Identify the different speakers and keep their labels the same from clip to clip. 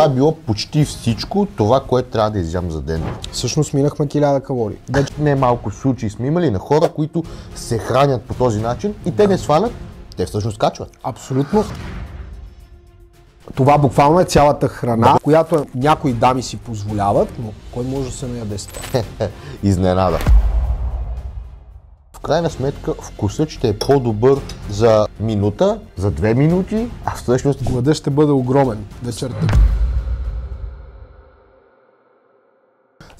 Speaker 1: това е било почти всичко това, което трябва да изям за ден.
Speaker 2: Всъщност минахме 1000 калории.
Speaker 1: Вече не малко случаи сме имали на хора, които се хранят по този начин и те не свалят, те всъщност качват.
Speaker 2: Абсолютно. Това буквално е цялата храна, която някои дами си позволяват, но кой може да се наяде с това?
Speaker 1: Изненада. В крайна сметка вкусът ще е по-добър за минута, за две минути, а всъщност
Speaker 2: Гладът ще бъде огромен вечерта.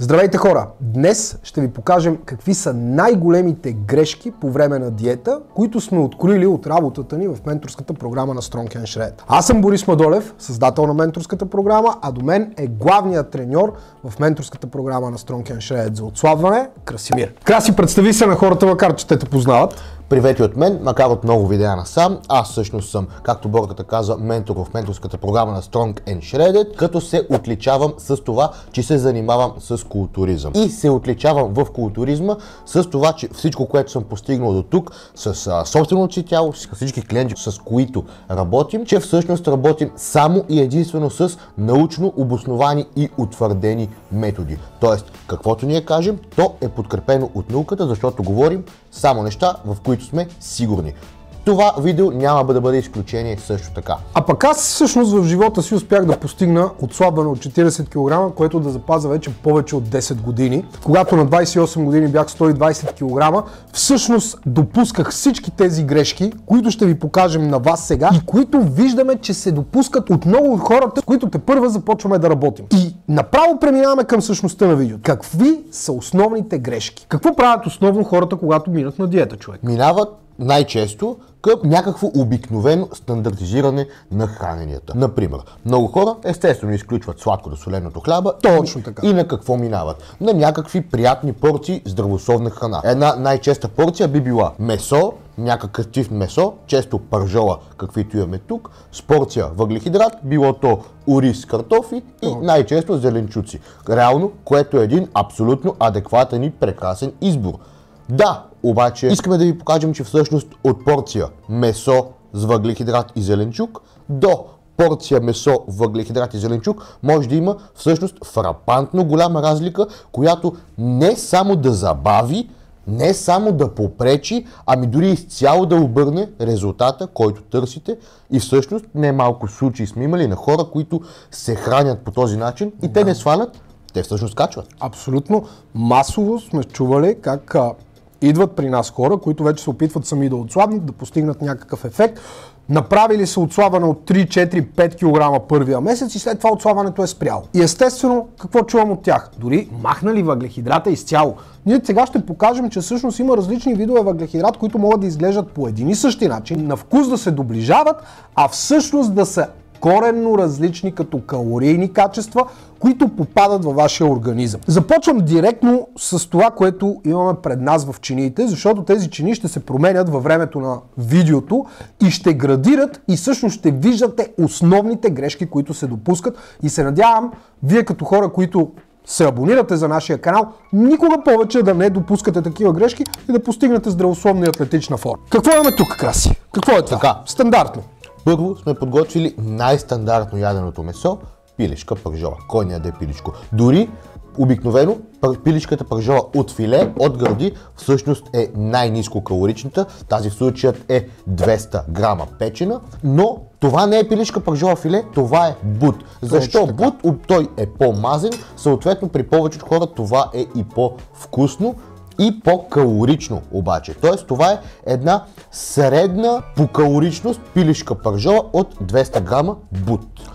Speaker 2: Здравейте хора! Днес ще ви покажем какви са най-големите грешки по време на диета, които сме открили от работата ни в менторската програма на Strong and Shred. Аз съм Борис Мадолев, създател на менторската програма, а до мен е главният треньор в менторската програма на Strong and Shred за отслабване Красимир. Краси, представи се на хората, макар че те те познават.
Speaker 1: Привети от мен, макар от много видеа насам. Аз всъщност съм, както Борката каза, ментор в менторската програма на Strong and Shredded, като се отличавам с това, че се занимавам с културизъм. И се отличавам в културизма с това, че всичко, което съм постигнал до тук, с а, собственото си тяло, с всички клиенти, с които работим, че всъщност работим само и единствено с научно обосновани и утвърдени методи. Тоест, каквото ние кажем, то е подкрепено от науката, защото говорим само неща, в които сме сигурни. Това видео няма да бъде изключение също така.
Speaker 2: А пък аз всъщност в живота си успях да постигна отслабване от 40 кг, което да запазя вече повече от 10 години. Когато на 28 години бях 120 кг, всъщност допусках всички тези грешки, които ще ви покажем на вас сега и които виждаме, че се допускат от много от хората, с които те първа започваме да работим. И направо преминаваме към същността на видеото. Какви са основните грешки? Какво правят основно хората, когато минат на диета, човек?
Speaker 1: Минават най-често към някакво обикновено стандартизиране на храненията. Например, много хора естествено изключват сладко до соленото хляба.
Speaker 2: Точно така.
Speaker 1: И на какво минават? На някакви приятни порции здравословна храна. Една най-честа порция би била месо, някакъв тип месо, често пържола, каквито имаме тук, с порция въглехидрат, било то ориз, картофи и най-често зеленчуци. Реално, което е един абсолютно адекватен и прекрасен избор. Да, обаче искаме да ви покажем, че всъщност от порция месо с въглехидрат и зеленчук до порция месо, въглехидрат и зеленчук може да има всъщност фрапантно голяма разлика, която не само да забави, не само да попречи, ами дори изцяло да обърне резултата, който търсите. И всъщност не малко случаи сме имали на хора, които се хранят по този начин и те не свалят, те всъщност качват.
Speaker 2: Абсолютно масово сме чували как а, идват при нас хора, които вече се опитват сами да отслабнат, да постигнат някакъв ефект. Направили се отслабване от 3, 4, 5 кг първия месец и след това отслабването е спряло. И естествено, какво чувам от тях? Дори махнали въглехидрата изцяло. Ние сега ще покажем, че всъщност има различни видове въглехидрат, които могат да изглеждат по един и същи начин, на вкус да се доближават, а всъщност да са коренно различни като калорийни качества, които попадат във вашия организъм. Започвам директно с това, което имаме пред нас в чиниите, защото тези чини ще се променят във времето на видеото и ще градират и всъщност ще виждате основните грешки, които се допускат и се надявам, вие като хора, които се абонирате за нашия канал, никога повече да не допускате такива грешки и да постигнете здравословна и атлетична форма. Какво имаме тук, Краси? Какво е това?
Speaker 1: Така.
Speaker 2: Стандартно.
Speaker 1: Първо сме подготвили най-стандартно яденото месо пилешка пържола. Кой не яде пиличко? Дори обикновено пиличката пържола от филе, от гърди, всъщност е най-низко калоричната. Тази в случаят е 200 грама печена, но това не е пиличка пържола филе, това е бут. Защо бут? Той е по-мазен, съответно при повечето хора това е и по-вкусно и по-калорично обаче. Тоест това е една средна по калоричност пилешка пържола от 200 грама бут.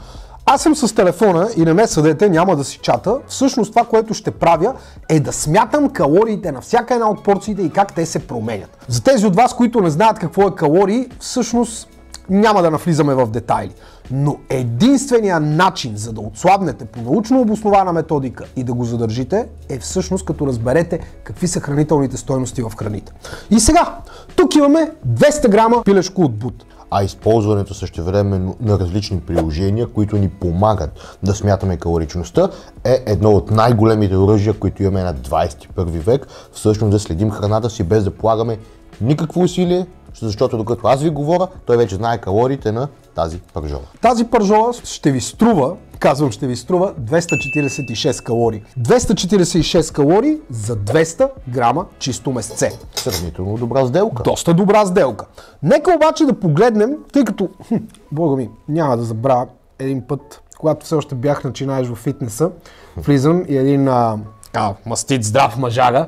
Speaker 2: Аз съм с телефона и не ме съдете, няма да си чата. Всъщност това, което ще правя е да смятам калориите на всяка една от порциите и как те се променят. За тези от вас, които не знаят какво е калории, всъщност няма да навлизаме в детайли. Но единственият начин за да отслабнете по научно обоснована методика и да го задържите е всъщност като разберете какви са хранителните стойности в храните. И сега, тук имаме 200 грама пилешко от бут.
Speaker 1: а използването същевременно на различни приложения, които ни помагат да смятаме калоричността, е едно от най-големите оръжия, които имаме на 21 век. Всъщност да следим храната си без да полагаме никакво усилие, защото докато аз ви говоря, той вече знае калориите на тази пържола.
Speaker 2: Тази пържола ще ви струва казвам, ще ви струва 246 калории. 246 калории за 200 грама чисто месце.
Speaker 1: Сравнително добра сделка.
Speaker 2: Доста добра сделка. Нека обаче да погледнем, тъй като, хм, бога ми, няма да забравя един път, когато все още бях начинаеш в фитнеса, влизам и един а, а, мастит здрав мъжага,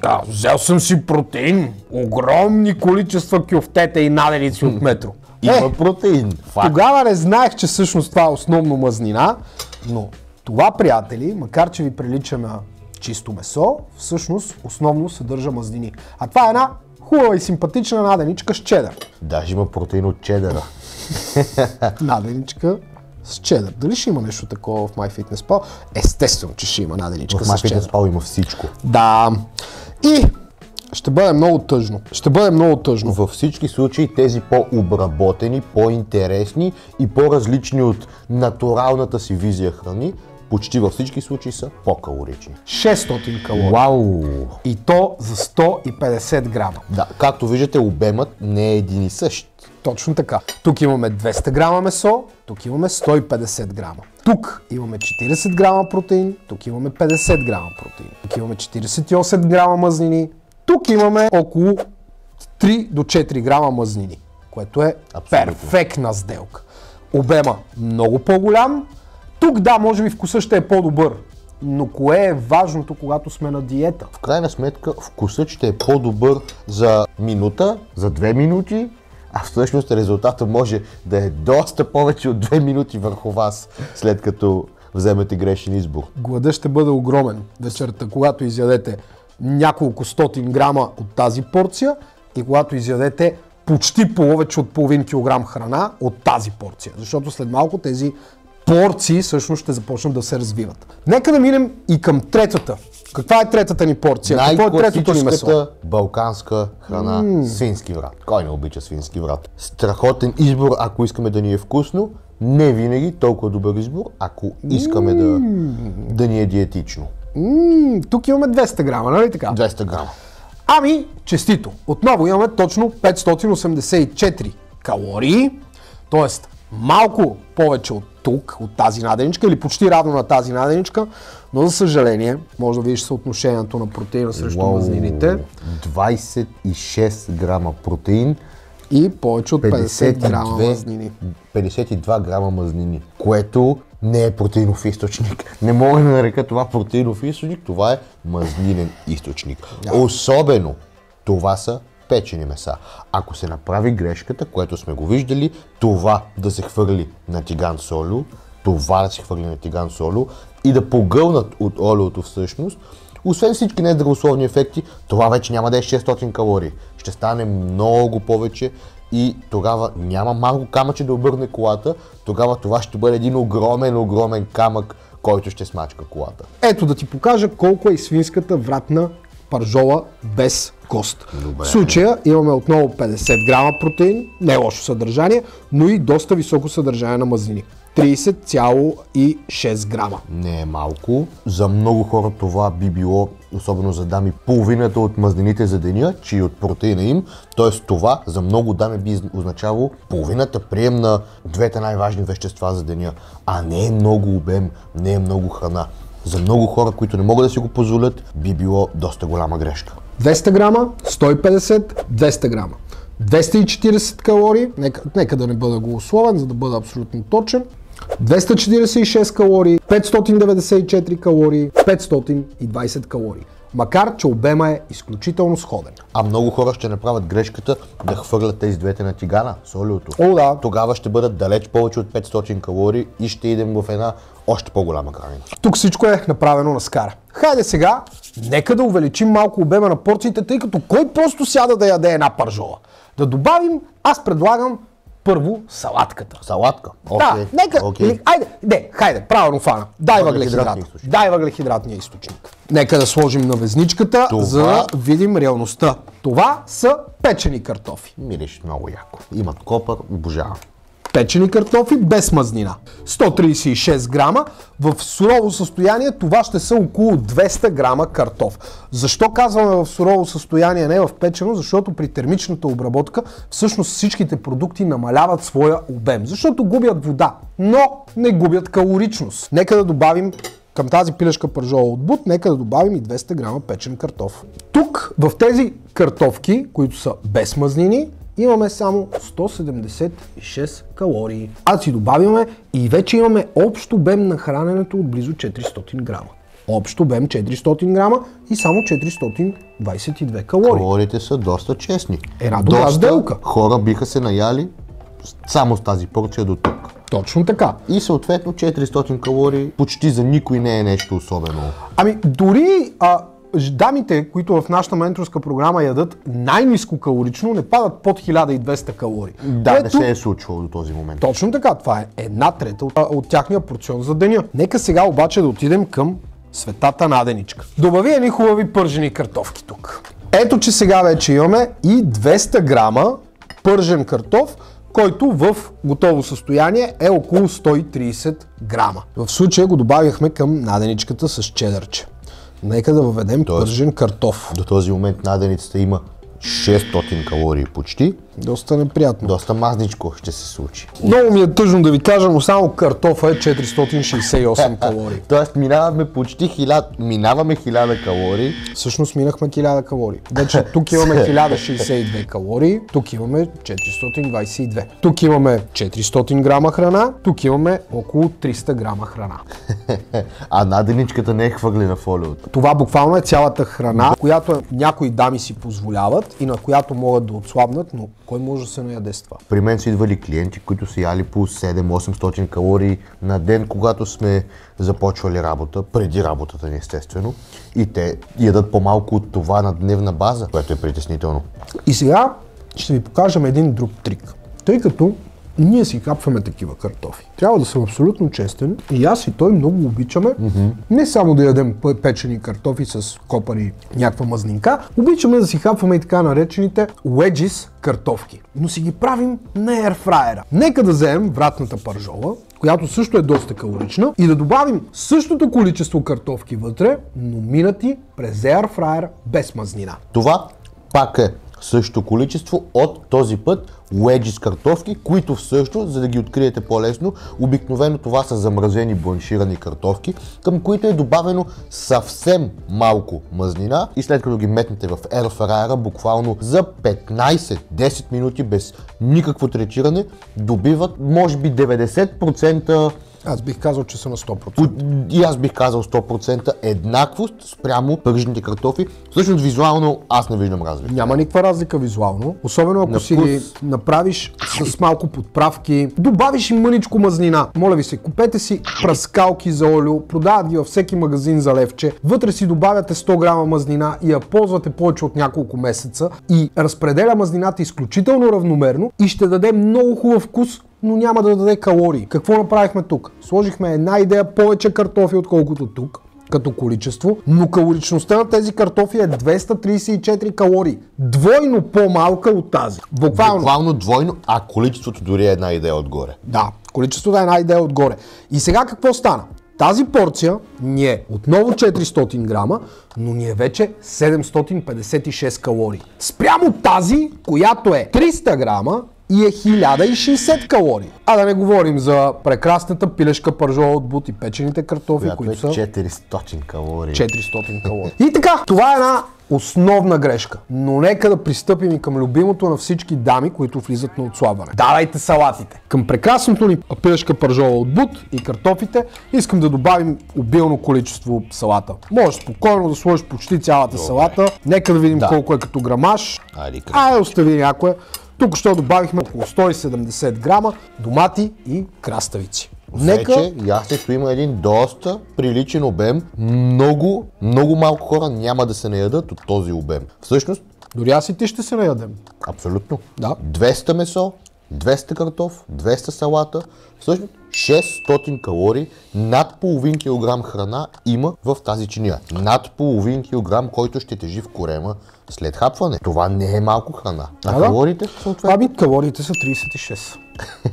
Speaker 2: казва, взел съм си протеин, огромни количества кюфтета и наденици от метро.
Speaker 1: Има
Speaker 2: Е,
Speaker 1: протеин. Факт.
Speaker 2: тогава не знаех, че всъщност това е основно мазнина, но това, приятели, макар че ви прилича на чисто месо, всъщност основно съдържа мазнини. А това е една хубава и симпатична наденичка с чедър.
Speaker 1: Даже има протеин от чедъра.
Speaker 2: Наденичка с чедър. Дали ще има нещо такова в MyFitnessPal? Естествено, че ще има наденичка
Speaker 1: В
Speaker 2: с чедър.
Speaker 1: MyFitnessPal има всичко.
Speaker 2: Да. И ще бъде много тъжно. Ще бъде много тъжно.
Speaker 1: Във всички случаи тези по-обработени, по-интересни и по-различни от натуралната си визия храни, почти във всички случаи са по-калорични.
Speaker 2: 600 калории.
Speaker 1: Вау!
Speaker 2: И то за 150 грама.
Speaker 1: Да, както виждате, обемът не е един и същ.
Speaker 2: Точно така. Тук имаме 200 грама месо, тук имаме 150 грама. Тук имаме 40 грама протеин, тук имаме 50 грама протеин. Тук имаме 48 грама мазнини, тук имаме около 3 до 4 грама мазнини, което е
Speaker 1: Абсолютно.
Speaker 2: перфектна сделка. Обема много по-голям. Тук да, може би вкуса ще е по-добър, но кое е важното, когато сме на диета?
Speaker 1: В крайна сметка, вкусът ще е по-добър за минута, за две минути, а всъщност резултата може да е доста повече от две минути върху вас, след като вземете грешен избор.
Speaker 2: Глада ще бъде огромен вечерта, когато изядете няколко стотин грама от тази порция и когато изядете почти повече от половин килограм храна от тази порция. Защото след малко тези порции всъщност ще започнат да се развиват. Нека да минем и към третата. Каква е третата ни порция? Какво е третото ни месо?
Speaker 1: Балканска храна свински врат. Кой не обича свински врат? Страхотен избор, ако искаме да ни е вкусно. Не винаги толкова добър избор, ако искаме да, да ни е диетично.
Speaker 2: М, тук имаме 200 грама, нали така?
Speaker 1: 200 грама.
Speaker 2: Ами, честито. Отново имаме точно 584 калории, т.е. малко повече от тук, от тази наденичка, или почти равно на тази наденичка, но за съжаление, може да видиш съотношението на протеина срещу
Speaker 1: Уау,
Speaker 2: мазнините
Speaker 1: 26 грама протеин,
Speaker 2: и повече от 50 грама
Speaker 1: 52,
Speaker 2: мазнини.
Speaker 1: 52 грама мазнини, което не е протеинов източник. Не мога да нарека това протеинов източник, това е мазнинен източник. Особено това са печени меса. Ако се направи грешката, което сме го виждали, това да се хвърли на тиган солю, това да се хвърли на тиган солю и да погълнат от олиото всъщност, освен всички нездравословни ефекти, това вече няма да е 600 калории. Ще стане много повече и тогава няма малко камъче да обърне колата, тогава това ще бъде един огромен, огромен камък, който ще смачка колата.
Speaker 2: Ето да ти покажа колко е свинската вратна паржола без кост.
Speaker 1: Добре.
Speaker 2: В случая имаме отново 50 грама протеин, не е лошо съдържание, но и доста високо съдържание на мазнини. 30,6 грама.
Speaker 1: Не е малко. За много хора това би било, особено за дами, половината от мазнините за деня, че и от протеина им. Тоест това за много дами би означавало половината прием на двете най-важни вещества за деня. А не е много обем, не е много храна. За много хора, които не могат да си го позволят, би било доста голяма грешка.
Speaker 2: 200 грама, 150, 200 грама. 240 калории, нека, нека да не бъда голословен, за да бъда абсолютно точен. 246 калории, 594 калории, 520 калории. Макар, че обема е изключително сходен.
Speaker 1: А много хора ще направят грешката да хвърлят тези двете на тигана, солиото.
Speaker 2: О, да.
Speaker 1: Тогава ще бъдат далеч повече от 500 калории и ще идем в една още по-голяма граница.
Speaker 2: Тук всичко е направено на скара. Хайде сега, нека да увеличим малко обема на порциите, тъй като кой просто сяда да яде една паржола? Да добавим, аз предлагам първо салатката.
Speaker 1: Салатка.
Speaker 2: Да,
Speaker 1: Окей,
Speaker 2: нека. Или, айде, не, хайде, правилно фана. Дай
Speaker 1: Въглехидратния
Speaker 2: въглехидрат.
Speaker 1: източник.
Speaker 2: Дай въглехидратния източник. Нека да сложим на везничката,
Speaker 1: Това-
Speaker 2: за да видим реалността. Това са печени картофи.
Speaker 1: Мириш много яко. Имат копър, обожавам.
Speaker 2: Печени картофи без мазнина. 136 грама. В сурово състояние това ще са около 200 грама картоф. Защо казваме в сурово състояние, не в печено? Защото при термичната обработка всъщност всичките продукти намаляват своя обем. Защото губят вода, но не губят калоричност. Нека да добавим към тази пилешка пържола от бут, нека да добавим и 200 грама печен картоф. Тук, в тези картофки, които са без мазнини, имаме само 176 калории. А си добавяме и вече имаме общ обем на храненето от близо 400 грама. Общ обем 400 грама и само 422 калории.
Speaker 1: Калориите са доста честни.
Speaker 2: Една добра
Speaker 1: доста
Speaker 2: сделка.
Speaker 1: хора биха се наяли само с тази порция до тук.
Speaker 2: Точно така.
Speaker 1: И съответно 400 калории почти за никой не е нещо особено.
Speaker 2: Ами дори а, дамите, които в нашата менторска програма ядат най-низко калорично, не падат под 1200 калории.
Speaker 1: Да, не
Speaker 2: Което-
Speaker 1: се е случвало до този момент.
Speaker 2: Точно така, това е една трета от, от тяхния порцион за деня. Нека сега обаче да отидем към светата наденичка. Добави едни хубави пържени картофки тук. Ето, че сега вече имаме и 200 грама пържен картоф, който в готово състояние е около 130 грама. В случая го добавяхме към наденичката с чедърче. Нека да въведем пържен картоф.
Speaker 1: До този момент наденицата има 600 калории почти.
Speaker 2: Доста неприятно.
Speaker 1: Доста мазничко ще се случи.
Speaker 2: Много ми е тъжно да ви кажа, но само картофа е 468 калории.
Speaker 1: Тоест минаваме почти 1000, минаваме 1000 калории.
Speaker 2: Всъщност минахме 1000 калории. Вече тук имаме 1062 калории, тук имаме 422. Тук имаме 400 грама храна, тук имаме около 300 грама храна.
Speaker 1: А наденичката не е хвърлена в олиото.
Speaker 2: Това буквално е цялата храна, която някои дами си позволяват и на която могат да отслабнат, но кой може да се наяде с това?
Speaker 1: При мен са идвали клиенти, които са яли по 7-800 калории на ден, когато сме започвали работа, преди работата ни естествено. И те ядат по-малко от това на дневна база, което е притеснително.
Speaker 2: И сега ще ви покажем един друг трик. Тъй като ние си хапваме такива картофи. Трябва да съм абсолютно честен. И аз и той много обичаме не само да ядем печени картофи с копани някаква мазнинка, обичаме да си хапваме и така наречените wedges картофки. Но си ги правим на ерфраера. Нека да вземем вратната пържола, която също е доста калорична, и да добавим същото количество картофки вътре, но минати през ерфраер без мазнина.
Speaker 1: Това пак е същото количество от този път уеджи с картофки, които всъщност, за да ги откриете по-лесно, обикновено това са замразени бланширани картофки, към които е добавено съвсем малко мазнина и след като ги метнете в ерфраера, буквално за 15-10 минути без никакво третиране, добиват може би 90%
Speaker 2: Аз бих казал, че са на 100%.
Speaker 1: от- и аз бих казал 100% еднаквост спрямо пържените картофи. Всъщност визуално аз не виждам разлика.
Speaker 2: Няма никаква разлика визуално, особено ако
Speaker 1: На
Speaker 2: си ги направиш с малко подправки, добавиш и мъничко мазнина. Моля ви се, купете си праскалки за олио, продават ги във всеки магазин за левче, вътре си добавяте 100 грама мазнина и я ползвате повече от няколко месеца и разпределя мазнината изключително равномерно и ще даде много хубав вкус, но няма да даде калории. Какво направихме тук? Сложихме една идея повече картофи, отколкото тук като количество, но калоричността на тези картофи е 234 калории. Двойно по-малка от тази. Буквално.
Speaker 1: Буквално двойно, а количеството дори е една идея отгоре.
Speaker 2: Да, количеството е една идея отгоре. И сега какво стана? Тази порция ни е отново 400 грама, но ни е вече 756 калории. Спрямо тази, която е 300 грама и е 1060 калории. А да не говорим за прекрасната пилешка пържола от бут и печените картофи,
Speaker 1: Която
Speaker 2: които
Speaker 1: е
Speaker 2: са
Speaker 1: 400 калории.
Speaker 2: 400 калории. И така, това е една основна грешка. Но нека да пристъпим и към любимото на всички дами, които влизат на отслабване. Давайте салатите! Към прекрасното ни пилешка пържола от бут и картофите искам да добавим обилно количество салата. Можеш спокойно да сложиш почти цялата салата. Нека да видим
Speaker 1: Да.
Speaker 2: колко е като грамаж.
Speaker 1: Айде.
Speaker 2: Айде, остави някоя. Тук що добавихме около 170 грама домати и краставици. Нека
Speaker 1: Вече ястието има един доста приличен обем. Много, много малко хора няма да се наядат от този обем. Всъщност,
Speaker 2: дори аз и ти ще се наядем.
Speaker 1: абсолютно.
Speaker 2: Да.
Speaker 1: 200 месо, 200 картоф, 200 салата. Всъщност 600 калории, над половин килограм храна има в тази чиния. Над половин килограм, който ще тежи в корема след хапване. Това не е малко храна. А
Speaker 2: Да, да.
Speaker 1: калориите съответно?
Speaker 2: Ами, калориите са 36.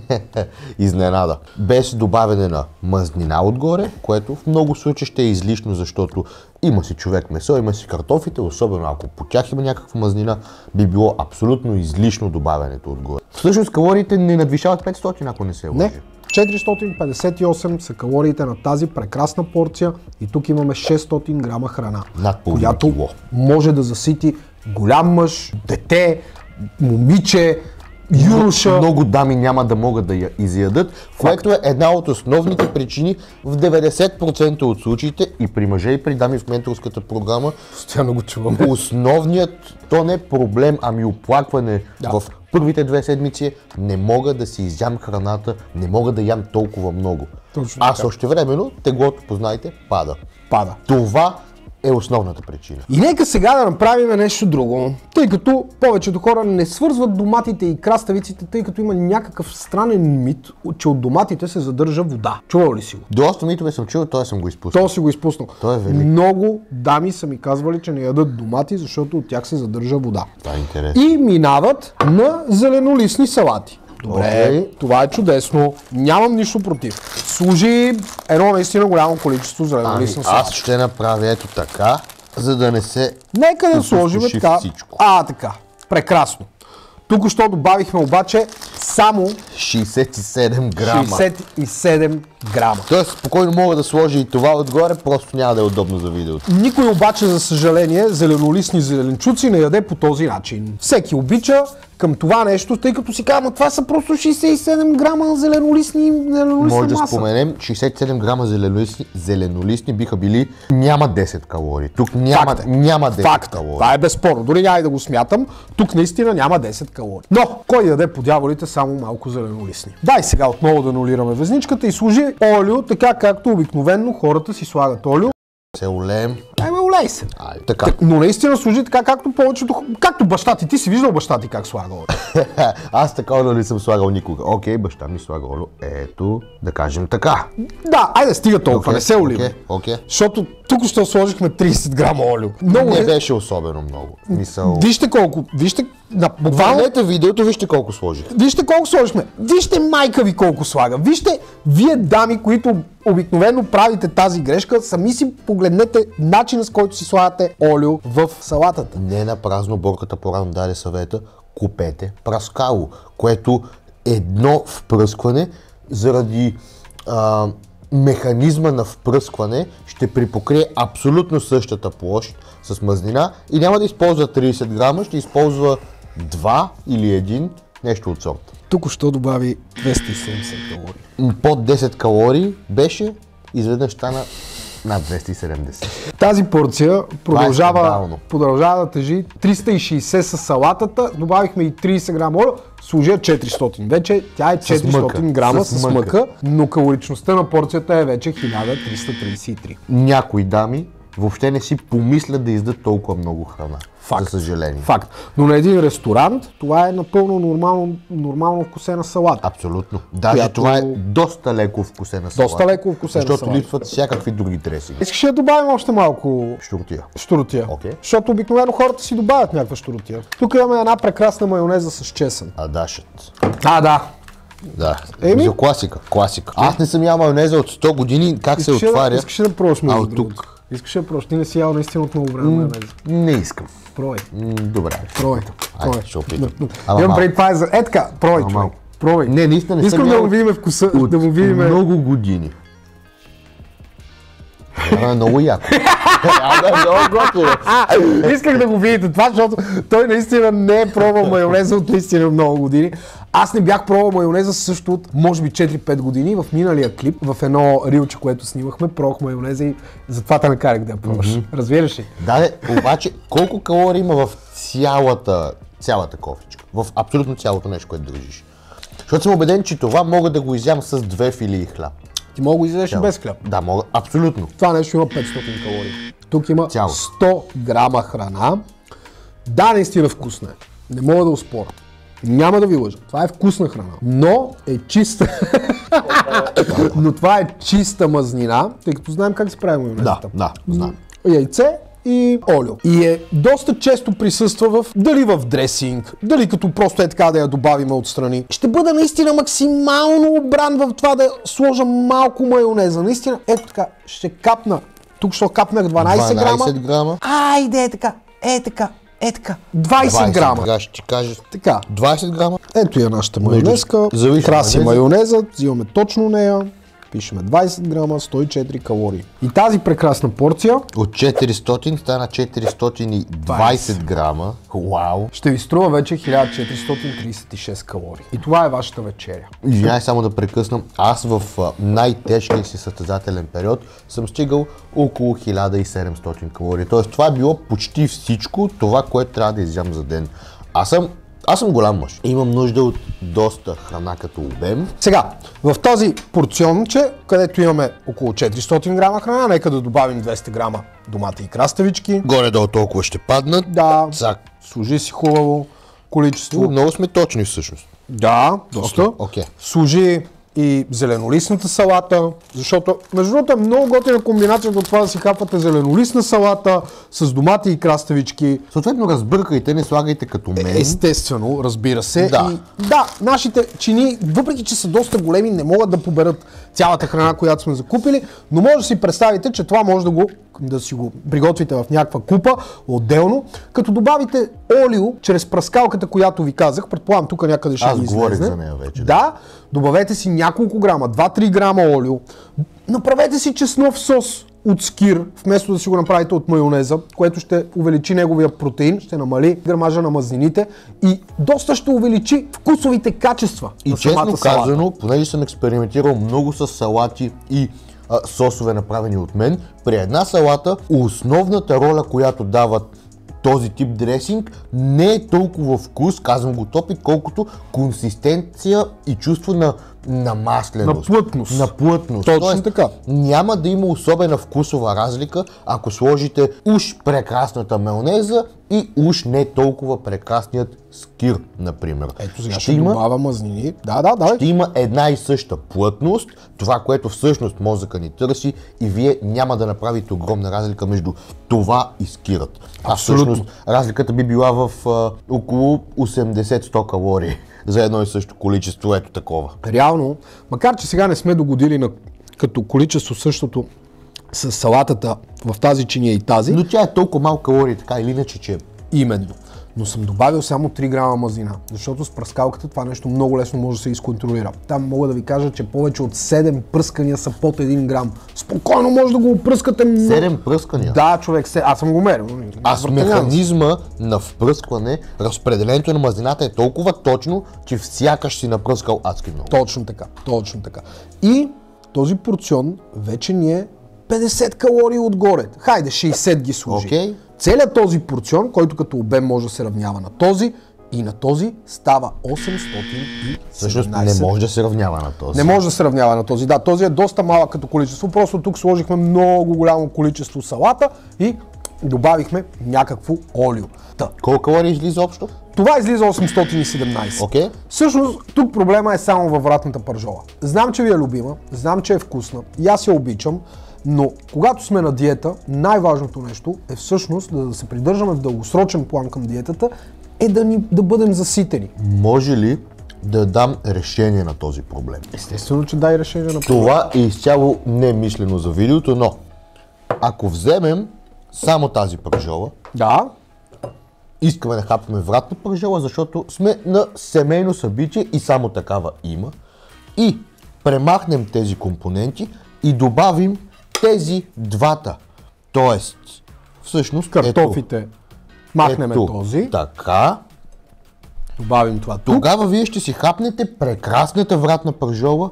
Speaker 1: Изненада. Без добавяне на мазнина отгоре, което в много случаи ще е излишно, защото има си човек месо, има си картофите, особено ако по тях има някаква мазнина, би било абсолютно излишно добавянето отгоре. Всъщност калориите не надвишават 500, ако не се лъжи.
Speaker 2: Не. 458 са калориите на тази прекрасна порция и тук имаме 600 грама храна,
Speaker 1: Над
Speaker 2: която
Speaker 1: кило.
Speaker 2: може да засити голям мъж, дете, момиче, юноша.
Speaker 1: Много дами няма да могат да я изядат, което е една от основните причини в 90% от случаите и при мъже и при дами в менторската програма.
Speaker 2: Постоянно го чуваме.
Speaker 1: Основният, то не е проблем, ами оплакване
Speaker 2: Да.
Speaker 1: в първите две седмици е, не мога да си изям храната, не мога да ям толкова много.
Speaker 2: Точно така.
Speaker 1: още времено, теглото, познайте, пада.
Speaker 2: Пада.
Speaker 1: Това е основната причина.
Speaker 2: И нека сега да направим нещо друго, тъй като повечето хора не свързват доматите и краставиците, тъй като има някакъв странен мит, че от доматите се задържа вода. Чувал ли си го?
Speaker 1: Доста митове съм чул, той съм го изпуснал.
Speaker 2: То си го изпуснал.
Speaker 1: Той е велик.
Speaker 2: Много дами са ми казвали, че не ядат домати, защото от тях се задържа вода.
Speaker 1: Това е интересно.
Speaker 2: И минават на зеленолистни салати. Добре,
Speaker 1: Окей.
Speaker 2: това е чудесно. Нямам нищо против. Служи едно наистина голямо количество
Speaker 1: Ами,
Speaker 2: зеленолистни салати.
Speaker 1: аз ще направя ето така, за да не се...
Speaker 2: Нека да сложим така.
Speaker 1: всичко.
Speaker 2: А, така. Прекрасно. Тук що добавихме обаче само
Speaker 1: 67 грама.
Speaker 2: 67 грама.
Speaker 1: Тоест спокойно мога да сложа и това отгоре, просто няма да е удобно за видеото.
Speaker 2: Никой обаче, за съжаление, зеленолистни зеленчуци не яде по този начин. Всеки обича към това нещо, тъй като си казва, «Ма това са просто 67 грама зеленолистни, зеленолистна
Speaker 1: Може да
Speaker 2: маса.
Speaker 1: споменем, 67 грама зеленолистни, зеленолистни биха били няма 10 калории. Тук няма,
Speaker 2: Факт е.
Speaker 1: няма 10
Speaker 2: Факт.
Speaker 1: калории.
Speaker 2: Това е безспорно. Дори няма и да го смятам. Тук наистина няма 10 калории. Но, кой яде по дяволите само малко зеленолистни? Дай сега отново да анулираме везничката и служи олио, така както обикновенно хората си слагат олио.
Speaker 1: Се улеем.
Speaker 2: Еме, олей се.
Speaker 1: Ай, така.
Speaker 2: Но наистина служи така, както повечето, както баща ти. Ти си виждал баща ти как слага олио.
Speaker 1: Аз така олио не съм слагал никога. Окей, баща ми слага олио. Ето, да кажем така.
Speaker 2: Да, айде стига толкова, не се олива.
Speaker 1: Окей, окей.
Speaker 2: Защото тук ще сложихме 30 грама олио. Много
Speaker 1: Не
Speaker 2: е.
Speaker 1: беше особено много. Мисъл...
Speaker 2: Вижте колко, вижте, на, буквално
Speaker 1: Върнете видеото, вижте колко сложих.
Speaker 2: Вижте колко сложихме. Вижте майка ви колко слага. Вижте, вие дами, които обикновено правите тази грешка, сами си погледнете начина с който си слагате олио в салатата.
Speaker 1: Не на празно борката по-рано даде съвета, купете праскало, което едно впръскване заради а, механизма на впръскване ще припокрие абсолютно същата площ с мазнина и няма да използва 30 грама, ще използва 2 или 1, нещо от сорта.
Speaker 2: Тук що добави 270 калории.
Speaker 1: Под 10 калории беше, изведнъж стана над 270.
Speaker 2: Тази порция продължава,
Speaker 1: скандално.
Speaker 2: продължава да тежи 360 с салатата, добавихме и 30 грама олио, служи 400. Вече тя е 400
Speaker 1: мъка.
Speaker 2: грама
Speaker 1: С
Speaker 2: с,
Speaker 1: мъка.
Speaker 2: мъка, но калоричността на порцията е вече 1333.
Speaker 1: Някои дами въобще не си помислят да издат толкова много храна.
Speaker 2: Факт.
Speaker 1: За съжаление.
Speaker 2: Факт. Но на един ресторант това е напълно нормално, нормално вкусена салата.
Speaker 1: Абсолютно. Даже
Speaker 2: Която-
Speaker 1: това е доста леко вкусена салата.
Speaker 2: Доста леко вкусена
Speaker 1: Защото
Speaker 2: салата.
Speaker 1: липсват всякакви други дресинги.
Speaker 2: Искаш да добавим още малко
Speaker 1: Штуртия.
Speaker 2: штуротия?
Speaker 1: Окей.
Speaker 2: Защото обикновено хората си добавят някаква штуротия. Тук имаме една прекрасна майонеза с чесън.
Speaker 1: Адашът.
Speaker 2: А, да.
Speaker 1: Да.
Speaker 2: Еми?
Speaker 1: За класика. Класика. Аз не съм ял майонеза от 100 години. Как се
Speaker 2: Искаш да,
Speaker 1: отваря?
Speaker 2: искаш ли да пробваш
Speaker 1: А от тук?
Speaker 2: Искаш да пробваш? Ти не си ял наистина от много време майонеза.
Speaker 1: Не искам.
Speaker 2: Пробвай.
Speaker 1: М, Добре.
Speaker 2: Пробвай.
Speaker 1: Айде,
Speaker 2: Пробвай.
Speaker 1: ще опитам.
Speaker 2: Имам преди това е за... Е така, пробвай, човек.
Speaker 1: Не, наистина не
Speaker 2: Искам да го видим вкуса, да го видим.
Speaker 1: много години. А, много яко. Много готино.
Speaker 2: Исках да го видите това, защото той наистина не е пробвал майонеза от наистина много години. Аз не бях пробвал майонеза също от може би 4-5 години. В миналия клип, в едно рилче, което снимахме, пробвах майонеза и затова те накарах да я пробваш. Разбираш ли?
Speaker 1: Да, обаче колко калории има в цялата, цялата кофичка? В абсолютно цялото нещо, което държиш. Защото съм убеден, че това мога да го изям с две филии хляб.
Speaker 2: Ти мога да го изядеш и без хляб.
Speaker 1: Да, мога, абсолютно.
Speaker 2: Това нещо има 500 калории. Тук има
Speaker 1: Цяло.
Speaker 2: 100 грама храна. Да, наистина вкусна е. Не мога да успоря. Няма да ви лъжа. Това е вкусна храна. Но е чиста. но това е чиста мазнина, тъй като знаем как се прави
Speaker 1: Да,
Speaker 2: майонезата.
Speaker 1: да, знам.
Speaker 2: Яйце и олио. И е доста често присъства в дали в дресинг, дали като просто е така да я добавим отстрани. Ще бъда наистина максимално обран в това да сложа малко майонеза. Наистина, ето така, ще капна. Тук ще капнах 12, грама.
Speaker 1: 12 грама.
Speaker 2: Айде, е така, е така, е така. 20, 20 грама.
Speaker 1: Сега ще ти кажа.
Speaker 2: Така.
Speaker 1: 20 грама.
Speaker 2: Ето я нашата майонезка.
Speaker 1: Зависи
Speaker 2: Краси
Speaker 1: майонеза,
Speaker 2: взимаме точно нея. Пишеме 20 грама, 104 калории. И тази прекрасна порция
Speaker 1: От 400 стана 420 грама. Вау.
Speaker 2: ще ви струва вече 1436 калории. И това е вашата вечеря.
Speaker 1: Извинявай само да прекъсна. Аз в най-тежкия си състезателен период съм стигал около 1700 калории. Тоест това е било почти всичко това, което трябва да изям за ден. Аз съм, аз съм голям мъж. Имам нужда от доста храна като обем.
Speaker 2: Сега, в този порционче, където имаме около 400 грама храна, нека да добавим 200 грама домати и краставички.
Speaker 1: Горе-долу толкова ще паднат.
Speaker 2: Да,
Speaker 1: Цак.
Speaker 2: служи си хубаво количество.
Speaker 1: Много сме точни всъщност.
Speaker 2: Да, доста.
Speaker 1: Окей, окей.
Speaker 2: Служи и зеленолистната салата, защото между другото е много готина комбинацията от това да си хапвате зеленолистна салата с домати и краставички.
Speaker 1: Съответно разбъркайте, не слагайте като мен.
Speaker 2: Естествено, разбира се.
Speaker 1: Да.
Speaker 2: И, да, нашите чини, въпреки че са доста големи, не могат да поберат цялата храна, която сме закупили, но може да си представите, че това може да, го, да си го приготвите в някаква купа, отделно, като добавите олио чрез пръскалката, която ви казах, предполагам тук някъде ще
Speaker 1: Аз
Speaker 2: ви
Speaker 1: говорих
Speaker 2: излезне.
Speaker 1: за нея вече, да.
Speaker 2: Да, добавете си няколко грама, 2-3 грама олио, направете си чеснов сос от скир, вместо да си го направите от майонеза, което ще увеличи неговия протеин, ще намали грамажа на мазнините и доста ще увеличи вкусовите качества
Speaker 1: И
Speaker 2: на
Speaker 1: честно
Speaker 2: салата.
Speaker 1: казано, понеже съм експериментирал много с салати и а, сосове направени от мен, при една салата основната роля, която дават този тип дресинг не е толкова вкус, казвам го топи, колкото консистенция и чувство на, на масленост.
Speaker 2: На плътност.
Speaker 1: На плътност.
Speaker 2: Точно така.
Speaker 1: Няма да има особена вкусова разлика, ако сложите уж прекрасната майонеза и уж не толкова прекрасният скир, например.
Speaker 2: Ето сега ще, добавя мазнини. Да, да, да.
Speaker 1: ще има една и съща плътност, това, което всъщност мозъка ни търси и вие няма да направите огромна разлика между това и скират. А
Speaker 2: Абсолютно.
Speaker 1: всъщност разликата би била в а, около 80-100 калории за едно и също количество, ето такова.
Speaker 2: Реално, макар че сега не сме догодили на като количество същото с салатата в тази чиния и тази,
Speaker 1: Но тя е толкова малко калории, така или иначе, че
Speaker 2: Именно. Но съм добавил само 3 грама мазнина, защото с пръскалката това нещо много лесно може да се изконтролира. Там мога да ви кажа, че повече от 7 пръскания са под 1 грам. Спокойно може да го опръскате. много.
Speaker 1: 7 пръскания.
Speaker 2: Да, човек, се... аз съм го мерил.
Speaker 1: А с механизма на впръскване, разпределението на мазнината е толкова точно, че всякаш си напръскал адски много.
Speaker 2: Точно така, точно така. И този порцион вече ни е 50 калории отгоре. Хайде, 60 ги служи.
Speaker 1: Окей.
Speaker 2: Целият този порцион, който като обем може да се равнява на този, и на този става 817.
Speaker 1: Всъщност не може да се равнява на този.
Speaker 2: Не може да се равнява на този. Да, този е доста малък като количество. Просто тук сложихме много голямо количество салата и добавихме някакво олио. Та,
Speaker 1: Колко калории излиза общо?
Speaker 2: това излиза 817.
Speaker 1: Окей.
Speaker 2: Всъщност, тук проблема е само във вратната пържола. Знам, че ви е любима, знам, че е вкусна, и аз я обичам, но когато сме на диета, най-важното нещо е всъщност да се придържаме в дългосрочен план към диетата, е да, ни, да бъдем заситени.
Speaker 1: Може ли да дам решение на този проблем?
Speaker 2: Естествено, че дай решение на
Speaker 1: Това е изцяло немислено за видеото, но ако вземем само тази пържола,
Speaker 2: Да,
Speaker 1: искаме да хапваме вратна пържола, защото сме на семейно събитие и само такава има. И премахнем тези компоненти и добавим тези двата. Тоест, всъщност,
Speaker 2: картофите. Махнем
Speaker 1: ето,
Speaker 2: този,
Speaker 1: Така.
Speaker 2: добавим това тук.
Speaker 1: Тогава вие ще си хапнете прекрасната вратна пържола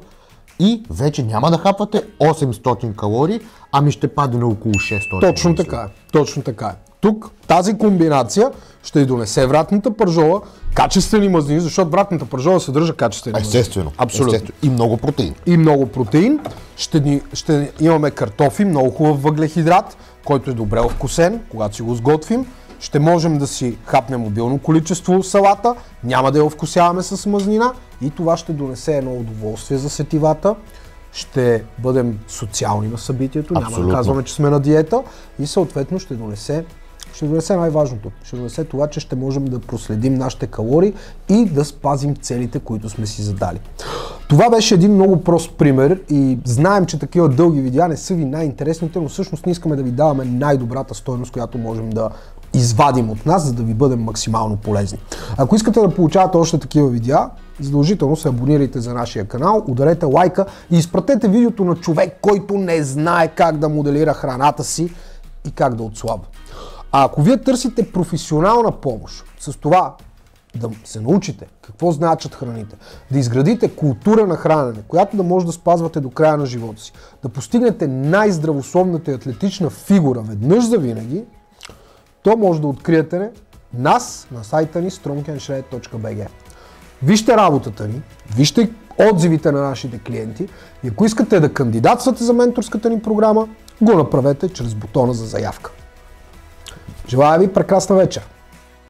Speaker 1: и вече няма да хапвате 800 калории, ами ще падне на около 600.
Speaker 2: Точно така е. Точно така е. Тук тази комбинация ще й донесе вратната пържола, качествени мазнини, защото вратната пържола съдържа качествени мазнини.
Speaker 1: Естествено.
Speaker 2: Абсолютно.
Speaker 1: Естествено. И много протеин.
Speaker 2: И много протеин. Ще, ни, ще имаме картофи, много хубав въглехидрат, който е добре вкусен, когато си го сготвим. Ще можем да си хапнем обилно количество салата, няма да я овкусяваме с мазнина и това ще донесе едно удоволствие за сетивата. ще бъдем социални на събитието, няма
Speaker 1: Абсолютно.
Speaker 2: да казваме, че сме на диета и съответно ще донесе ще донесе най-важното. Ще донесе това, че ще можем да проследим нашите калории и да спазим целите, които сме си задали. Това беше един много прост пример и знаем, че такива дълги видеа не са ви най-интересните, но всъщност не искаме да ви даваме най-добрата стойност, която можем да извадим от нас, за да ви бъдем максимално полезни. Ако искате да получавате още такива видеа, задължително се абонирайте за нашия канал, ударете лайка и изпратете видеото на човек, който не знае как да моделира храната си и как да отслабва. А ако вие търсите професионална помощ с това да се научите какво значат храните, да изградите култура на хранене, която да може да спазвате до края на живота си, да постигнете най-здравословната и атлетична фигура веднъж за винаги, то може да откриете нас на сайта ни strongandshred.bg. Вижте работата ни, вижте отзивите на нашите клиенти и ако искате да кандидатствате за менторската ни програма, го направете чрез бутона за заявка. Желая ви прекрасна вечер!